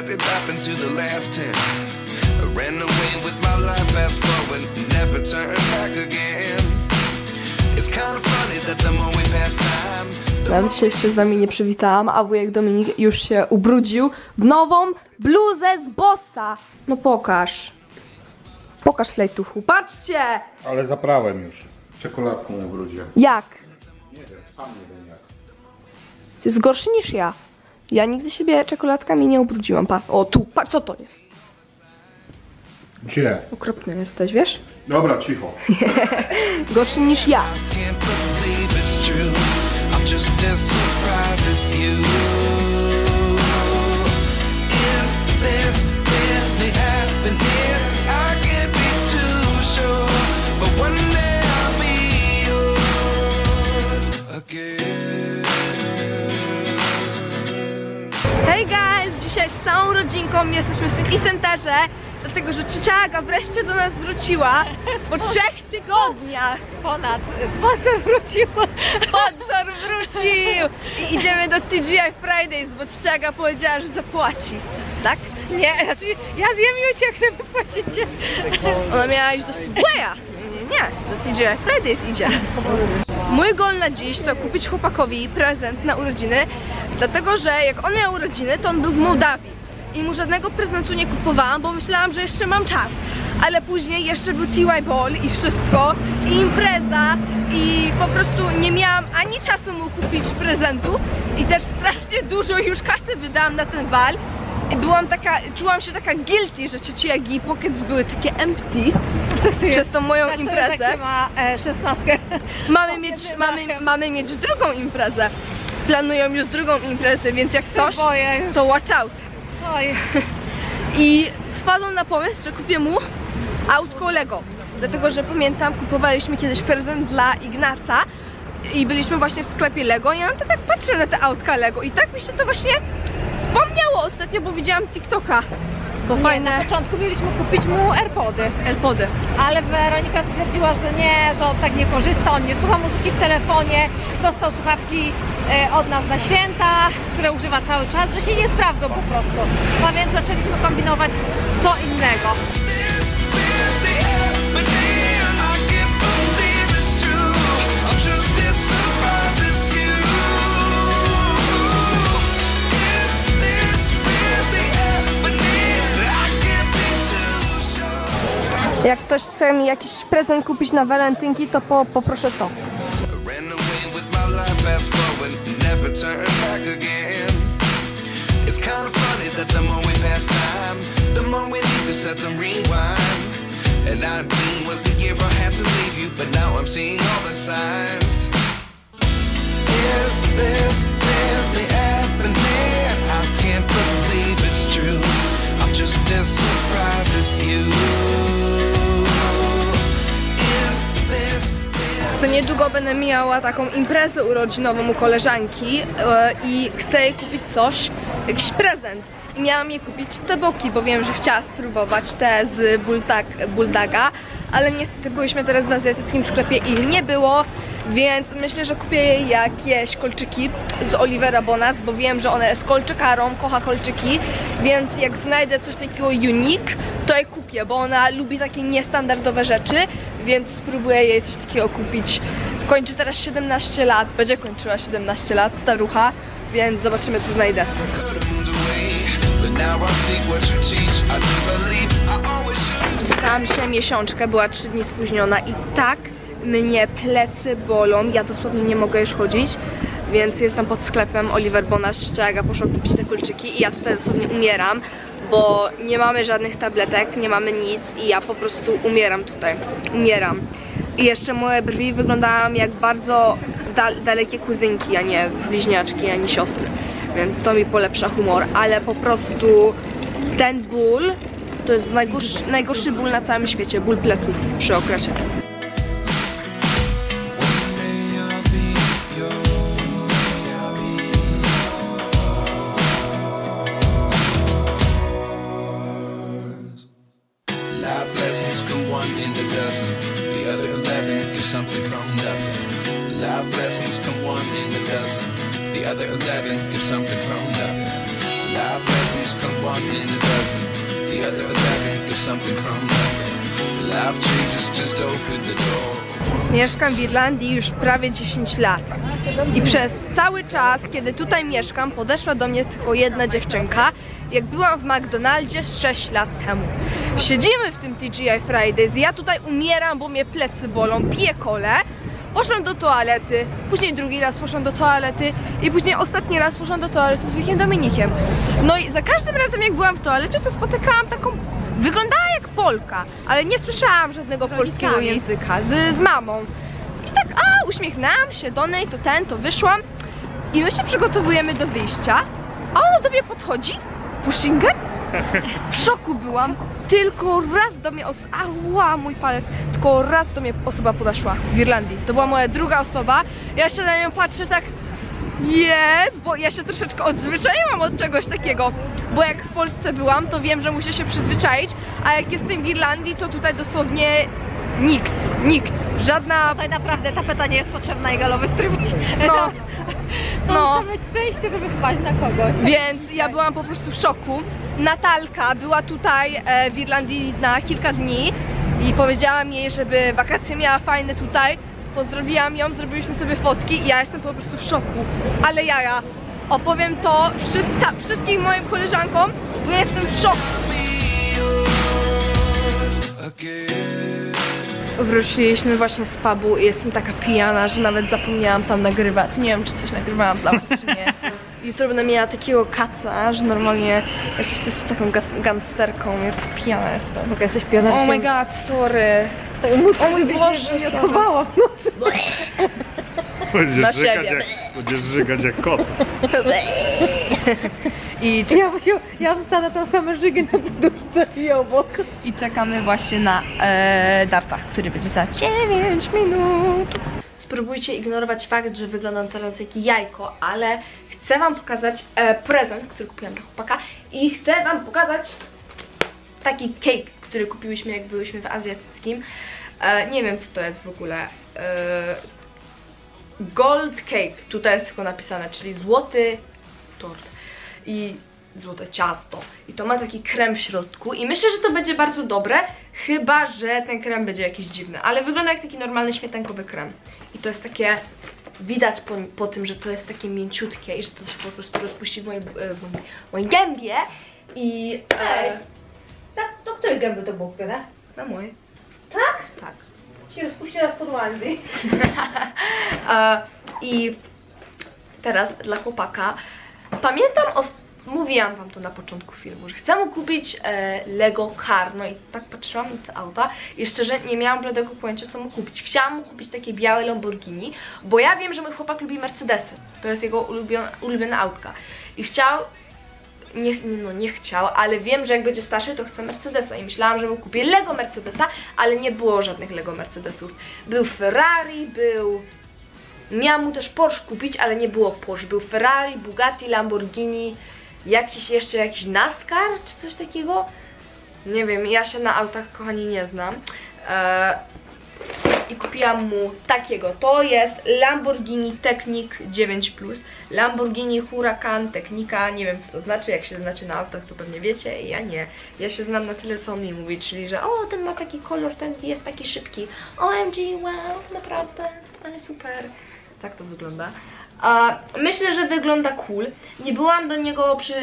what did happen to the last ten? I ran away with my life, fast forward, never turn back again. It's kind of funny that the more we pass time, Nawet się jeszcze z wami nie przywitałam, a wujek Dominik już się ubrudził w nową bluzę z Bossa. No pokaż. Pokaż flejtuchu. Patrzcie! Ale zaprałem już. Czekoladką ubrudziłem. Jak? Nie wiem, sam nie wiem jak. To jest gorszy niż ja. Ja nigdy siebie czekoladkami nie ubrudziłam. Pa. O, tu, pa, co to jest? Gdzie? Okropny jesteś, wiesz? Dobra, cicho. Gorszy niż ja. can't believe it's true. I'm just as surprised as you. Rodzinką jesteśmy w City Centerze, dlatego że Czyciaga wreszcie do nas wróciła po trzech tygodniach. Ponad sponsor wrócił. Sponsor wrócił! I idziemy do TGI Fridays, bo Czyciaga powiedziała, że zapłaci. Tak? Nie, znaczy ja zjem i ucieknę, wy płacicie. Ona miała iść do Subwaya. Nie, do TGI Fridays idzie. Mój goal na dziś to kupić chłopakowi prezent na urodziny, dlatego że jak on miał urodziny, to on był w Mołdawii. I mu żadnego prezentu nie kupowałam, bo myślałam, że jeszcze mam czas. Ale później jeszcze był TY Ball i wszystko, i impreza, i po prostu nie miałam ani czasu mu kupić prezentu. I też strasznie dużo już kasy wydałam na ten bal. I byłam taka, czułam się taka guilty, że cioci Jagi pockets były takie empty przez tą moją Tak, imprezę. Tak się ma e, szesnastkę. Mamy mieć, mamy, mamy mieć drugą imprezę. Planują już drugą imprezę, więc jak coś, to watch out. Oj. I wpadłam na pomysł, że kupię mu autko Lego. Dlatego, że pamiętam, kupowaliśmy kiedyś prezent dla Ignaca i byliśmy właśnie w sklepie Lego i ja to tak patrzę na te autka Lego i tak mi się to właśnie wspomniało ostatnio, bo widziałam TikToka. Bo Nie, fajne na początku mieliśmy kupić mu AirPody, Elpody. ale Weronika stwierdziła, że nie, że on tak nie korzysta, on nie słucha muzyki w telefonie, dostał słuchawki e, od nas na święta, które używa cały czas, że się nie sprawdzą po prostu. A więc zaczęliśmy kombinować co innego. Jak ktoś chce mi jakiś prezent kupić na walentynki, to po, poproszę to. Ran away with my life, fast forward, never turn back again. It's kind of funny that the more we pass time, the more we need to set them rewind. And 19 was the year I had to leave you, but now I'm seeing all the signs. Is this really happening? I can't believe it's true. I'm just as surprised as you. Za niedługo będę miała taką imprezę urodzinową u koleżanki e, i chcę jej kupić coś, jakiś prezent. I miałam jej kupić te boki, bo wiem, że chciała spróbować te z Bulldog, Bulldaga, ale niestety byliśmy teraz w azjatyckim sklepie i nie było, więc myślę, że kupię jakieś kolczyki z Olivera Bonas, bo wiem, że ona jest kolczykarą, kocha kolczyki, więc jak znajdę coś takiego unique, to je kupię, bo ona lubi takie niestandardowe rzeczy, więc spróbuję jej coś takiego kupić. Kończy teraz 17 lat, będzie kończyła 17 lat, starucha, więc zobaczymy co znajdę. now I see what you teach. I do believe I Stałam się miesiączkę, była 3 dni spóźniona i tak mnie plecy bolą, ja dosłownie nie mogę już chodzić, więc jestem pod sklepem Oliver Bonas Szczega, poszłam kupić te kulczyki i ja tutaj dosłownie umieram, bo nie mamy żadnych tabletek, nie mamy nic i ja po prostu umieram tutaj, umieram. I jeszcze moje brwi wyglądają jak bardzo dal dalekie kuzynki, a nie bliźniaczki, ani siostry, więc to mi polepsza humor, ale po prostu ten ból to jest najgorszy, najgorszy ból na całym świecie, ból pleców przy okresie. Something from nothing. Life lessons come one in a dozen. The other something from nothing. Life lessons come one in a dozen. The other eleven is something from. Life changes just open the door. Mieszkam w Irlandii już prawie 10 lat. I przez cały czas, kiedy tutaj mieszkam, podeszła do mnie tylko jedna dziewczynka, jak byłam w McDonaldzie 6 lat temu. Siedzimy w tym TGI Fridays, ja tutaj umieram, bo mnie plecy bolą, piję kolę. Poszłam do toalety, później drugi raz poszłam do toalety i później ostatni raz poszłam do toalety z wujkiem Dominikiem. No i za każdym razem jak byłam w toalecie, to spotykałam taką... Wyglądała jak Polka, ale nie słyszałam żadnego polskiego języka z, z mamą. I tak, a, uśmiechnęłam się do niej, to ten, to wyszłam. I my się przygotowujemy do wyjścia, a ona do mnie podchodzi, pushinger. W szoku byłam. Tylko raz do mnie os... Ała, mój palec. Tylko raz do mnie osoba podeszła w Irlandii. To była moja druga osoba. Ja się na nią patrzę tak... Jest, bo ja się troszeczkę odzwyczaiłam od czegoś takiego. Bo jak w Polsce byłam, to wiem, że muszę się przyzwyczaić, a jak jestem w Irlandii, to tutaj dosłownie nikt, nikt. Żadna Tutaj naprawdę tapeta nie jest potrzebna i galowy strój. No. To No. muszę mieć szczęście, żeby wpaść na kogoś. Więc ja byłam po prostu w szoku. Natalka była tutaj e, w Irlandii na kilka dni i powiedziałam jej, żeby wakacje miała fajne tutaj. Pozdrowiłam ją, zrobiliśmy sobie fotki i ja jestem po prostu w szoku. Ale ja, ja opowiem to wszyscy, wszystkim moim koleżankom, bo jestem w szoku. Wróciliśmy właśnie z pubu i jestem taka pijana, że nawet zapomniałam tam nagrywać. Nie wiem, czy coś nagrywałam dla was, czy nie. Jutro będę miała takiego kaca, że normalnie z taką gangsterką, jak pijana jestem. Bo jesteś pionera. Oh my god, sorry. O mój Boże, wymiotowało w nocy. Będziesz Na żygać, siebie. jak, będziesz żygać jak kot. I, Ja, ja, ja wstanę tą samą żygę na poduszce i obok. I czekamy właśnie na e, Darta, który będzie za 9 minut. Spróbujcie ignorować fakt, że wyglądam teraz jak jajko, ale chcę wam pokazać e, prezent, który kupiłam dla chłopaka i chcę wam pokazać taki cake, który kupiłyśmy jak byłyśmy w azjatyckim. E, nie wiem co to jest w ogóle. E, gold cake, tutaj jest tylko napisane, czyli złoty tort i złote ciasto. I to ma taki krem w środku i myślę, że to będzie bardzo dobre, chyba, że ten krem będzie jakiś dziwny, ale wygląda jak taki normalny śmietankowy krem. I to jest takie, widać po, po tym, że to jest takie mięciutkie i że to się po prostu rozpuści w mojej, e, w mojej, w mojej gębie i... Ej. E, Tak, do której gęby to było kupione? na mojej. Tak? Tak. Się rozpuści raz pod łańzy. E, I teraz dla chłopaka. Pamiętam, os- mówiłam wam to na początku filmu, że chcę mu kupić e, Lego Car. No i tak patrzyłam na te auta i szczerze nie miałam żadnego pojęcia, co mu kupić. Chciałam mu kupić takie białe Lamborghini, bo ja wiem, że mój chłopak lubi Mercedesy. To jest jego ulubiona, ulubiona autka. I chciał nie, no nie chciał, ale wiem, że jak będzie starszy, to chce Mercedesa i myślałam, że mu kupię Lego Mercedesa, ale nie było żadnych Lego Mercedesów. Był Ferrari, był... Miałam mu też Porsche kupić, ale nie było Porsche. Był Ferrari, Bugatti, Lamborghini, jakiś jeszcze jakiś NASCAR czy coś takiego. Nie wiem, ja się na autach, kochani, nie znam. Eee, i kupiłam mu takiego. To jest Lamborghini Technic 9 Lamborghini Huracan Technica, nie wiem co to znaczy, jak się znacie na autach to pewnie wiecie, ja nie. Ja się znam na tyle co on mi mówi, czyli że o ten ma taki kolor, ten jest taki szybki. OMG, wow, naprawdę, ale super. Tak to wygląda. Myślę, że wygląda cool. Nie byłam do niego przy,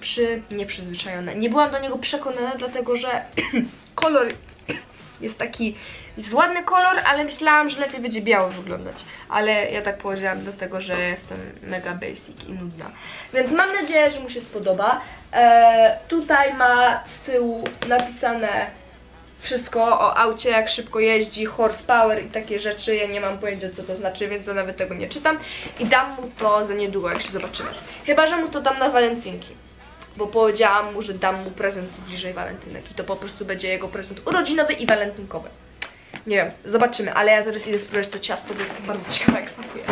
przy, nie przyzwyczajona, nie byłam do niego przekonana, dlatego że kolor jest taki, jest ładny kolor, ale myślałam, że lepiej będzie biały wyglądać. Ale ja tak powiedziałam dlatego, że jestem mega basic i nudna. Więc mam nadzieję, że mu się spodoba. E, tutaj ma z tyłu napisane wszystko o aucie, jak szybko jeździ, horsepower i takie rzeczy. Ja nie mam pojęcia, co to znaczy, więc ja nawet tego nie czytam. I dam mu to za niedługo, jak się zobaczymy. Chyba, że mu to dam na walentynki. Bo powiedziałam mu, że dam mu prezent bliżej walentynek i to po prostu będzie jego prezent urodzinowy i walentynkowy. Nie wiem, zobaczymy, ale ja teraz idę spróbować to ciasto, bo jestem bardzo ciekawa jak smakuje.